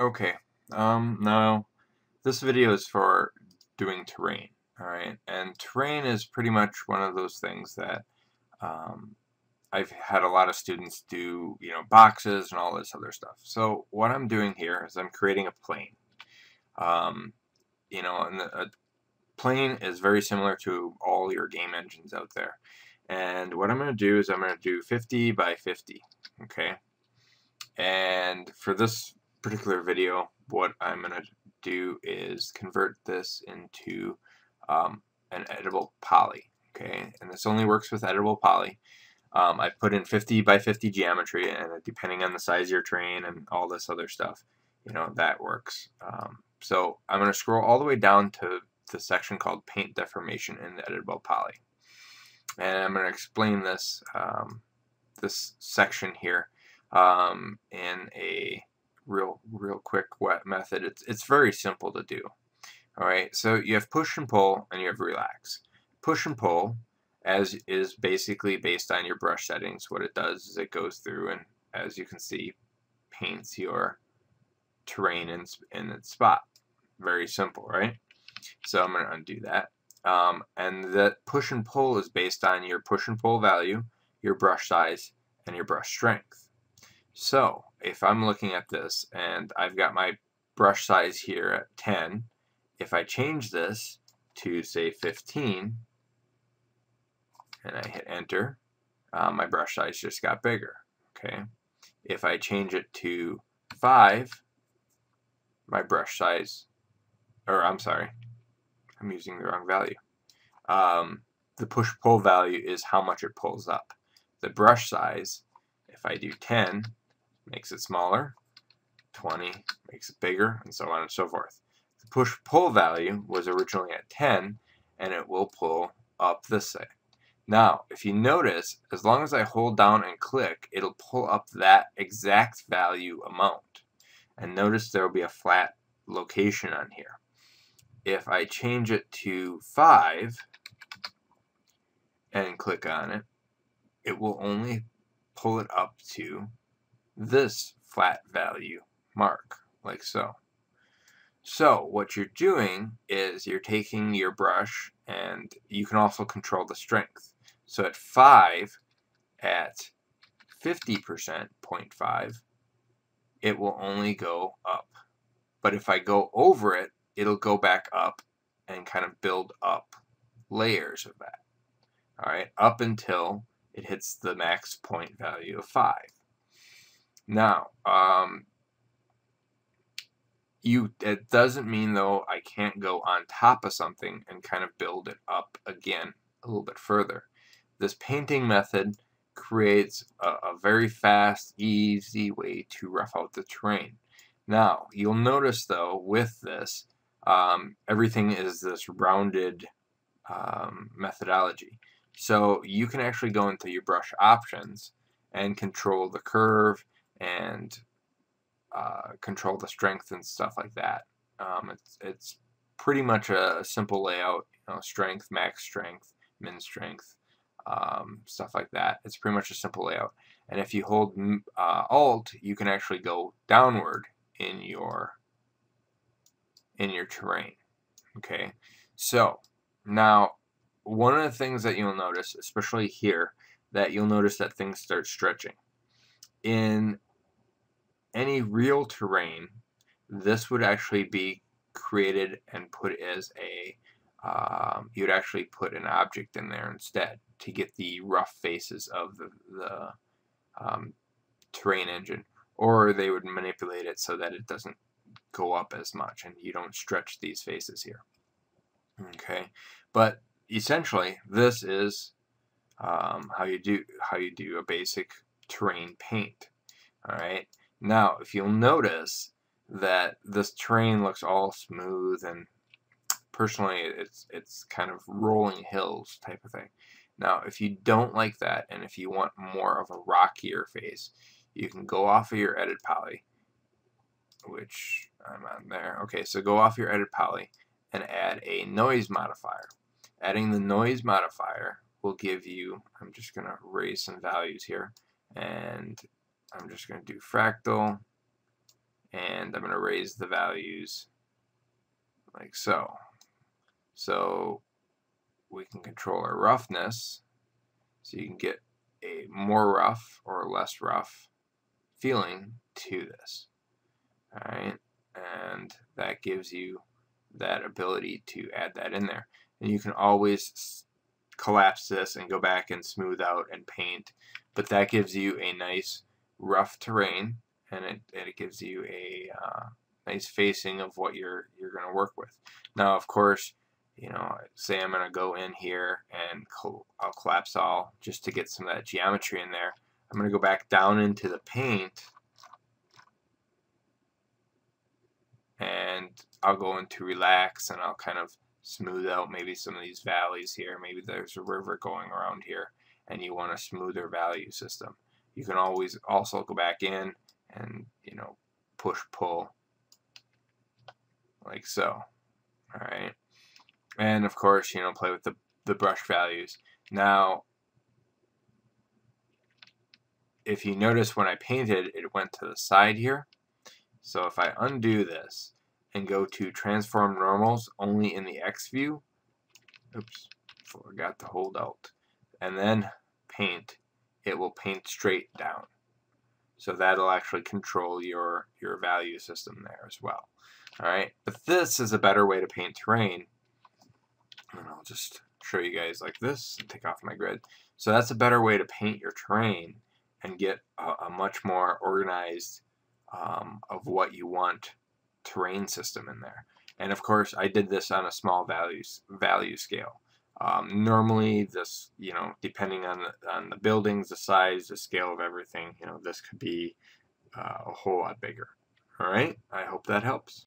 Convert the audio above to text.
Okay, um, now this video is for doing terrain, alright, and terrain is pretty much one of those things that um, I've had a lot of students do, you know, boxes and all this other stuff. So what I'm doing here is I'm creating a plane. Um, you know, and the, a plane is very similar to all your game engines out there. And what I'm going to do is I'm going to do 50 by 50, okay? And for this particular video, what I'm going to do is convert this into um, an editable poly. Okay, and this only works with editable poly. Um, I put in 50 by 50 geometry, and depending on the size of your terrain and all this other stuff, you know, that works. Um, so I'm going to scroll all the way down to the section called Paint Deformation in the Editable Poly. And I'm going to explain this, um, this section here um, in a real real quick wet method. It's, it's very simple to do. Alright, so you have push and pull and you have relax. Push and pull as is basically based on your brush settings. What it does is it goes through and as you can see paints your terrain in, in its spot. Very simple, right? So I'm going to undo that. Um, and that push and pull is based on your push and pull value, your brush size, and your brush strength. So if I'm looking at this and I've got my brush size here at 10, if I change this to say 15 and I hit enter, uh, my brush size just got bigger. Okay. If I change it to 5, my brush size, or I'm sorry, I'm using the wrong value. Um, the push-pull value is how much it pulls up. The brush size, if I do 10, makes it smaller, 20 makes it bigger, and so on and so forth. The push-pull value was originally at 10, and it will pull up this way. Now, if you notice, as long as I hold down and click, it'll pull up that exact value amount. And notice there will be a flat location on here. If I change it to 5 and click on it, it will only pull it up to this flat value mark, like so. So what you're doing is you're taking your brush and you can also control the strength. So at 5, at 50%, 0.5, it will only go up. But if I go over it, it'll go back up and kind of build up layers of that. Alright, up until it hits the max point value of 5. Now, um, you it doesn't mean though I can't go on top of something and kind of build it up again a little bit further. This painting method creates a, a very fast, easy way to rough out the terrain. Now, you'll notice though with this, um, everything is this rounded um, methodology. So you can actually go into your brush options and control the curve and uh, control the strength and stuff like that. Um, it's, it's pretty much a simple layout, you know, strength, max strength, min strength, um, stuff like that. It's pretty much a simple layout. And if you hold uh, Alt, you can actually go downward in your in your terrain. Okay, so now one of the things that you'll notice, especially here, that you'll notice that things start stretching. In any real terrain, this would actually be created and put as a, um, you'd actually put an object in there instead to get the rough faces of the, the um, terrain engine. Or they would manipulate it so that it doesn't go up as much and you don't stretch these faces here. Okay, but essentially this is um, how you do how you do a basic terrain paint. All right. Now, if you'll notice that this terrain looks all smooth and personally it's it's kind of rolling hills type of thing. Now, if you don't like that and if you want more of a rockier face, you can go off of your edit poly, which I'm on there. Okay, so go off your edit poly and add a noise modifier. Adding the noise modifier will give you, I'm just going to raise some values here, and I'm just going to do fractal and I'm going to raise the values like so. So we can control our roughness so you can get a more rough or less rough feeling to this. Alright, and that gives you that ability to add that in there. And you can always collapse this and go back and smooth out and paint, but that gives you a nice rough terrain and it, and it gives you a uh, nice facing of what you're you're going to work with. Now, of course, you know, say I'm going to go in here and I'll collapse all just to get some of that geometry in there. I'm going to go back down into the paint and I'll go into relax and I'll kind of smooth out maybe some of these valleys here. Maybe there's a river going around here and you want a smoother value system. You can always also go back in and, you know, push pull like so. Alright. And of course, you know, play with the, the brush values. Now, if you notice when I painted, it went to the side here. So if I undo this and go to transform normals only in the X view, oops, forgot to hold Alt, and then paint, it will paint straight down. So that'll actually control your, your value system there as well. Alright, but this is a better way to paint terrain. And I'll just show you guys like this and take off my grid. So that's a better way to paint your terrain and get a, a much more organized um, of what you want terrain system in there. And of course, I did this on a small values value scale. Um, normally, this, you know, depending on the, on the buildings, the size, the scale of everything, you know, this could be uh, a whole lot bigger. All right, I hope that helps.